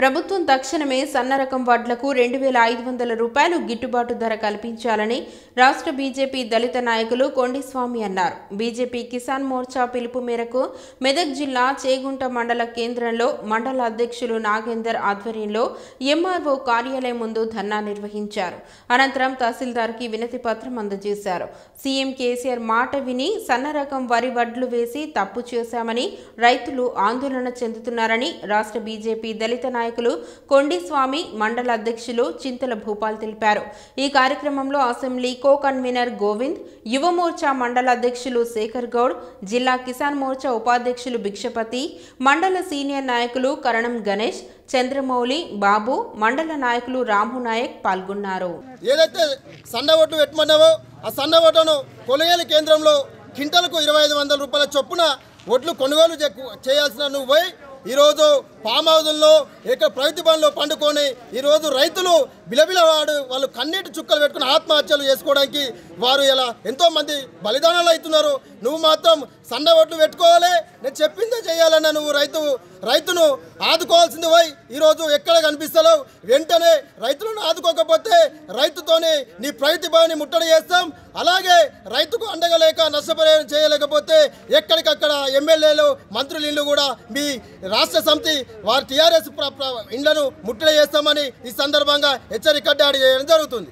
ప్రభుత్వం తక్షణమే సన్నరకం వడ్లకు రెండు వేల ఐదు వందల రూపాయలు గిట్టుబాటు ధర కల్పించాలని రాష్ట్ర బీజేపీ దళిత నాయకులు కొండిస్వామి అన్నారు. బీజేపీ కిసాన్ మోర్చా పిలుపు మేరకు మెదక్ జిల్లా చేగుంట మండల కేంద్రంలో మండల అధ్యక్షులు నాగేందర్ ఆధ్వర్యంలో ఎంఆర్ఓ కార్యాలయం ముందు ధర్నా నిర్వహించారు. అనంతరం తహసీల్దార్కి వినతి పత్రం అందజేశారు. సీఎం కేసీఆర్ మాట విని సన్న రకం వరి వడ్లు వేసి తప్పు చేశామని రైతులు ఆందోళన చెందుతున్నారని రాష్ట్ర బీజేపీ దళిత నాయకులు కొండిస్వామి మండల అధ్యక్షులు చింతల భూపాల్ తెలిపారు. ఈ కార్యక్రమంలో అసెంబ్లీ కో కన్వీనర్ గోవింద్ యువ మోర్చా మండల అధ్యక్షులు శేఖర్ గౌడ్ జిల్లా కిసాన్ మోర్చా ఉపాధ్యక్షులు భిక్షపతి మండల సీనియర్ నాయకులు కరణం గణేష్ చంద్రమౌళి బాబు మండల నాయకులు రాము నాయక్ పాల్గొన్నారు. ఏదైతే సన్న ఓటు పెట్టమన్నావో ఆ సన్న ఓటును కొనుగోలు కేంద్రంలో కింటలకు ఇరవై ఐదు వందల రూపాయల చొప్పున ఓట్లు కొనుగోలు చేయాల్సిన నువ్వు పోయి ఈరోజు ఫామ్ హౌజుల్లో ఇక ప్రగతి పనులు పండుకొని ఈరోజు రైతులు బిలబిలవాడు వాళ్ళు కన్నీటి చుక్కలు పెట్టుకుని ఆత్మహత్యలు చేసుకోవడానికి వారు ఇలా ఎంతోమంది బలిదానాలు అవుతున్నారు. నువ్వు మాత్రం సన్న ఓట్లు పెట్టుకోవాలి. నేను చెప్పిందే చేయాలన్న నువ్వు రైతు రైతును ఆదుకోవాల్సింది పోయి ఈరోజు ఎక్కడ కనిపిస్తలేవు. వెంటనే రైతులను ఆదుకోకపోతే రైతుతోనే నీ ప్రతిభని ముట్టడి చేస్తాం. అలాగే రైతుకు అండగలేక నష్టపరిహారం చేయలేకపోతే ఎక్కడికక్కడ ఎమ్మెల్యేలు మంత్రులు ఇల్లు కూడా మీ రాష్ట్ర సమితి వారి టీఆర్ఎస్ ఇండ్లను ముట్టడి చేస్తామని ఈ సందర్భంగా హెచ్చరిక చేయడం జరుగుతుంది.